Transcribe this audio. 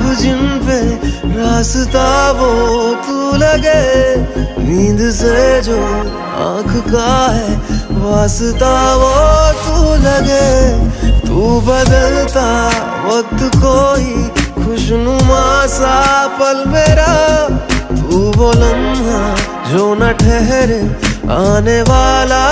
ख्वाब जिन पे रास्ता वो तू लगे, नींद से जो आँख का है वास्ता वो तू लगे। तू बदलता वक्त कोई खुशनुमा सा पल मेरा, तू वो लम्हा जो न ठहरे आने वाला